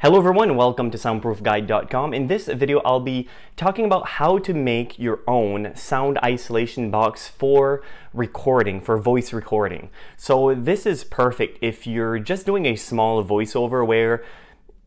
Hello everyone, welcome to soundproofguide.com. In this video, I'll be talking about how to make your own sound isolation box for recording, for voice recording. So this is perfect if you're just doing a small voiceover where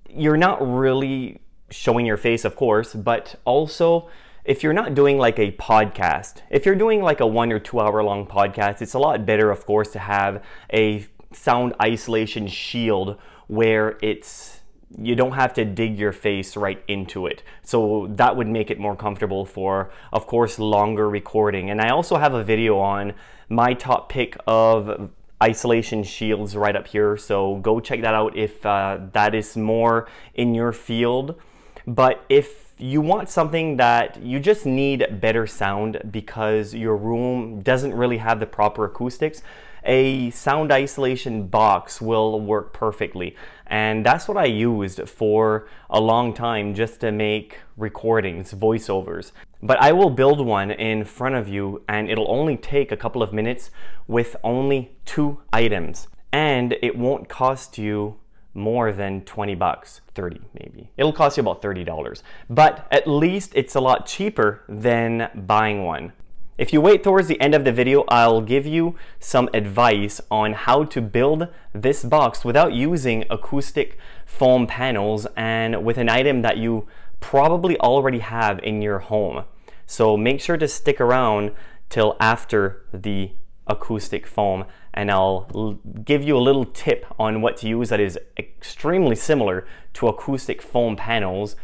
you're not really showing your face, of course, but also if you're not doing like a podcast, if you're doing like a one or two hour long podcast, it's a lot better, of course, to have a sound isolation shield where it's you don't have to dig your face right into it. So that would make it more comfortable for, of course, longer recording. And I also have a video on my top pick of isolation shields right up here. So go check that out if uh, that is more in your field. But if you want something that you just need better sound because your room doesn't really have the proper acoustics, a sound isolation box will work perfectly. And that's what I used for a long time just to make recordings, voiceovers. But I will build one in front of you and it'll only take a couple of minutes with only two items. And it won't cost you more than 20 bucks, 30 maybe. It'll cost you about $30, but at least it's a lot cheaper than buying one. If you wait towards the end of the video, I'll give you some advice on how to build this box without using acoustic foam panels and with an item that you probably already have in your home. So make sure to stick around till after the acoustic foam and I'll give you a little tip on what to use that is extremely similar to acoustic foam panels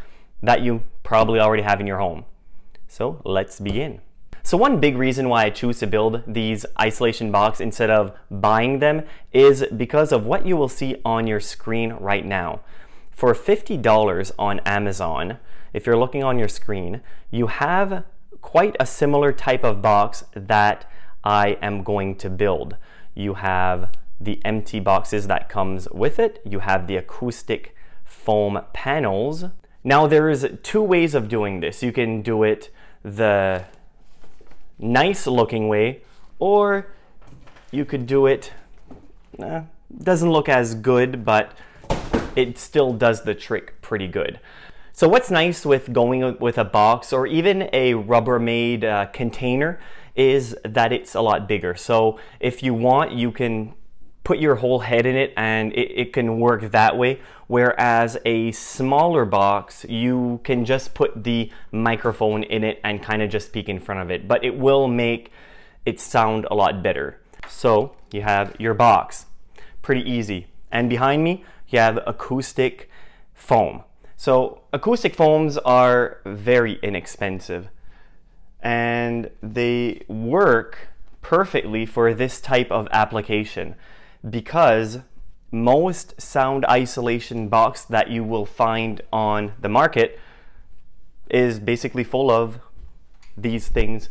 that you probably already have in your home. So let's begin. So one big reason why I choose to build these isolation box instead of buying them is because of what you will see on your screen right now. For $50 on Amazon, if you're looking on your screen, you have quite a similar type of box that I am going to build. You have the empty boxes that comes with it. You have the acoustic foam panels. Now there's two ways of doing this. You can do it the nice looking way, or you could do it, eh, doesn't look as good, but it still does the trick pretty good. So what's nice with going with a box or even a Rubbermaid uh, container is that it's a lot bigger. So if you want, you can put your whole head in it and it, it, can work that way. Whereas a smaller box, you can just put the microphone in it and kind of just speak in front of it, but it will make it sound a lot better. So you have your box, pretty easy. And behind me, you have acoustic foam. So acoustic foams are very inexpensive and they work perfectly for this type of application because most sound isolation box that you will find on the market is basically full of these things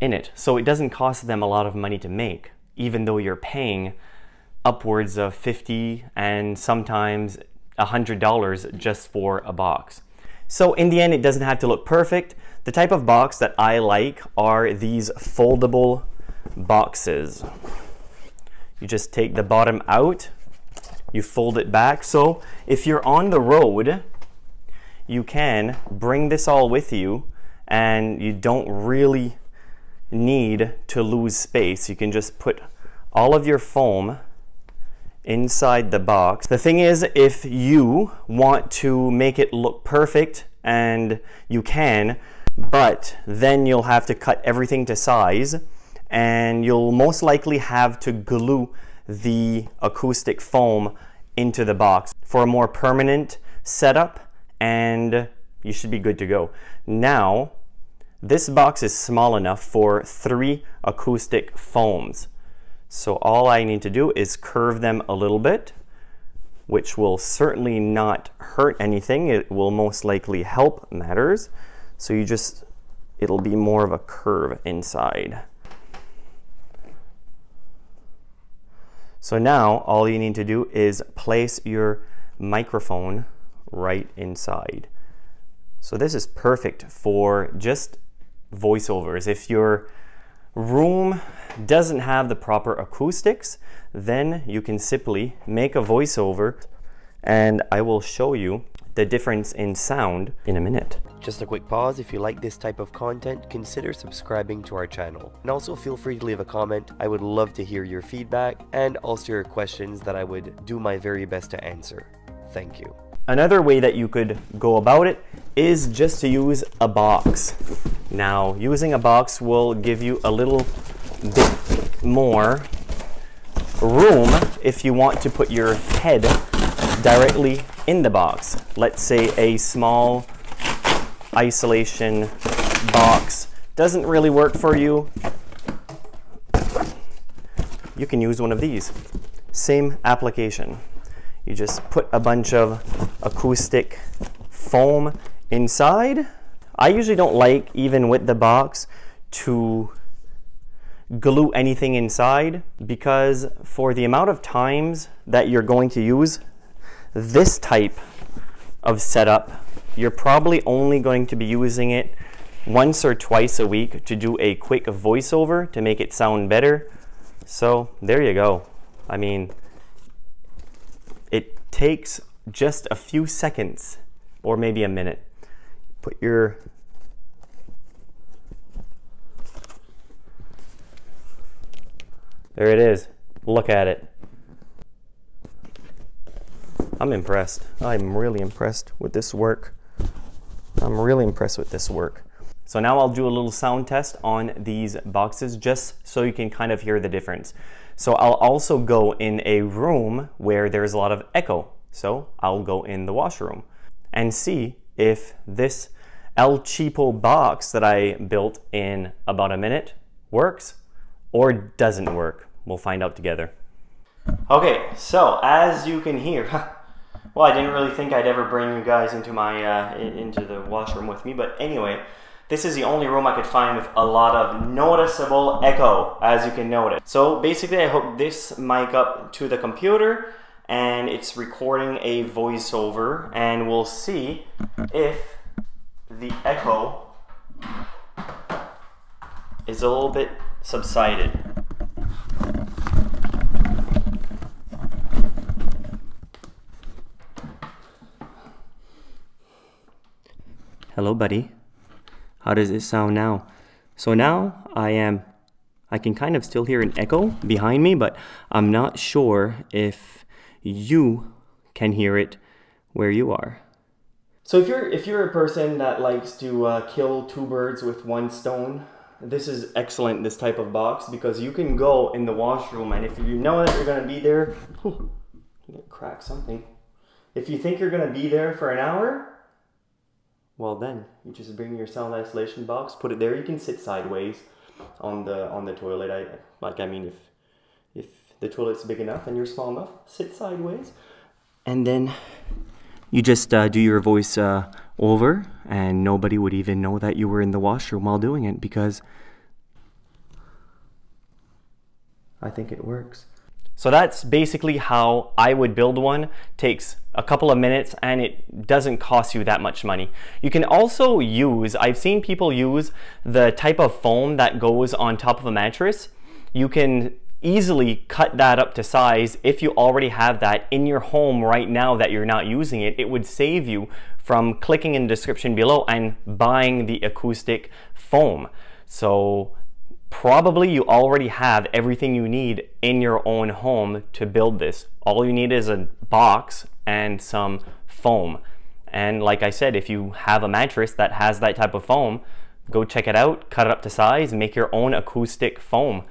in it. So it doesn't cost them a lot of money to make, even though you're paying upwards of 50 and sometimes $100 just for a box. So in the end, it doesn't have to look perfect. The type of box that I like are these foldable boxes. You just take the bottom out, you fold it back. So if you're on the road, you can bring this all with you and you don't really need to lose space. You can just put all of your foam inside the box. The thing is, if you want to make it look perfect, and you can, but then you'll have to cut everything to size, and you'll most likely have to glue the acoustic foam into the box for a more permanent setup, and you should be good to go. Now, this box is small enough for three acoustic foams. So all I need to do is curve them a little bit, which will certainly not hurt anything. It will most likely help matters. So you just, it'll be more of a curve inside. So now all you need to do is place your microphone right inside. So this is perfect for just voiceovers. If your room doesn't have the proper acoustics, then you can simply make a voiceover and I will show you the difference in sound in a minute. Just a quick pause, if you like this type of content, consider subscribing to our channel. And also feel free to leave a comment, I would love to hear your feedback and also your questions that I would do my very best to answer. Thank you. Another way that you could go about it is just to use a box. Now, using a box will give you a little bit more room if you want to put your head directly in the box. Let's say a small isolation box doesn't really work for you. You can use one of these. Same application. You just put a bunch of acoustic foam inside. I usually don't like, even with the box, to glue anything inside because for the amount of times that you're going to use this type of setup, you're probably only going to be using it once or twice a week to do a quick voiceover to make it sound better. So there you go. I mean, it takes just a few seconds or maybe a minute. Put your There it is. Look at it. I'm impressed. I'm really impressed with this work. I'm really impressed with this work. So now I'll do a little sound test on these boxes just so you can kind of hear the difference. So I'll also go in a room where there's a lot of echo. So I'll go in the washroom and see if this El Cheapo box that I built in about a minute works or doesn't work. We'll find out together. Okay, so as you can hear, well, I didn't really think I'd ever bring you guys into my uh, into the washroom with me, but anyway, this is the only room I could find with a lot of noticeable echo, as you can notice. So basically I hooked this mic up to the computer and it's recording a voiceover and we'll see if the echo is a little bit subsided. Hello, buddy. How does it sound now? So now I am, I can kind of still hear an echo behind me, but I'm not sure if you can hear it where you are. So if you're if you're a person that likes to uh, kill two birds with one stone, this is excellent. This type of box because you can go in the washroom and if you know that you're gonna be there, crack something. If you think you're gonna be there for an hour, well then you just bring your sound isolation box put it there. You can sit sideways on the on the toilet. I like i mean if if the toilet's big enough and you're small enough sit sideways. And then you just uh, do your voice uh, over and nobody would even know that you were in the washroom while doing it because i think it works so that's basically how I would build one. Takes a couple of minutes and it doesn't cost you that much money. You can also use, I've seen people use the type of foam that goes on top of a mattress. You can easily cut that up to size if you already have that in your home right now that you're not using it. It would save you from clicking in the description below and buying the acoustic foam. So probably you already have everything you need in your own home to build this. All you need is a box and some foam. And like I said, if you have a mattress that has that type of foam, go check it out, cut it up to size, make your own acoustic foam.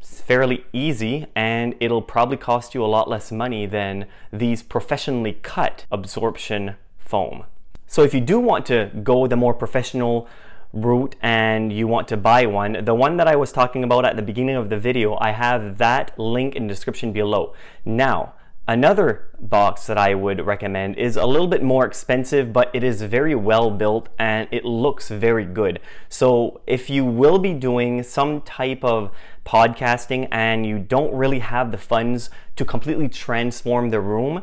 It's fairly easy and it'll probably cost you a lot less money than these professionally cut absorption foam. So if you do want to go the more professional route and you want to buy one, the one that I was talking about at the beginning of the video, I have that link in the description below. Now, Another box that I would recommend is a little bit more expensive, but it is very well built and it looks very good. So if you will be doing some type of podcasting and you don't really have the funds to completely transform the room,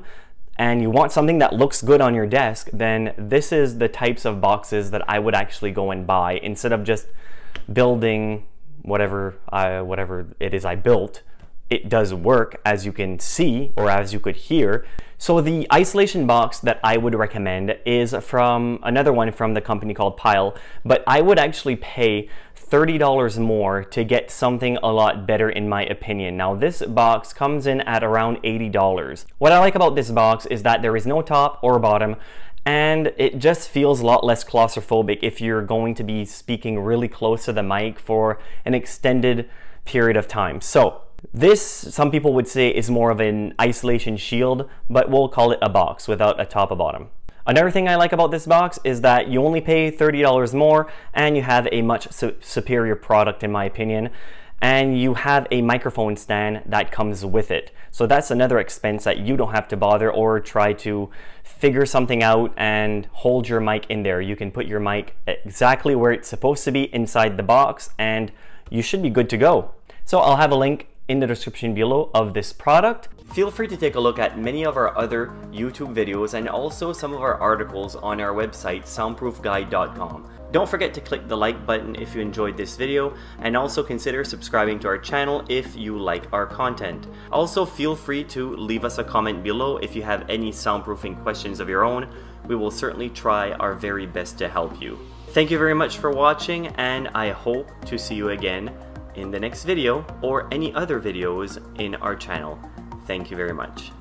and you want something that looks good on your desk, then this is the types of boxes that I would actually go and buy instead of just building whatever I, whatever it is I built. It does work as you can see or as you could hear. So the isolation box that I would recommend is from another one from the company called Pyle, but I would actually pay $30 more to get something a lot better in my opinion. Now this box comes in at around $80. What I like about this box is that there is no top or bottom and it just feels a lot less claustrophobic if you're going to be speaking really close to the mic for an extended period of time. So this, some people would say, is more of an isolation shield, but we'll call it a box without a top or bottom. Another thing I like about this box is that you only pay $30 more and you have a much su superior product in my opinion and you have a microphone stand that comes with it. So that's another expense that you don't have to bother or try to figure something out and hold your mic in there. You can put your mic exactly where it's supposed to be inside the box and you should be good to go. So I'll have a link in the description below of this product. Feel free to take a look at many of our other YouTube videos and also some of our articles on our website soundproofguide.com. Don't forget to click the like button if you enjoyed this video and also consider subscribing to our channel if you like our content. Also feel free to leave us a comment below if you have any soundproofing questions of your own. We will certainly try our very best to help you. Thank you very much for watching and I hope to see you again in the next video or any other videos in our channel. Thank you very much.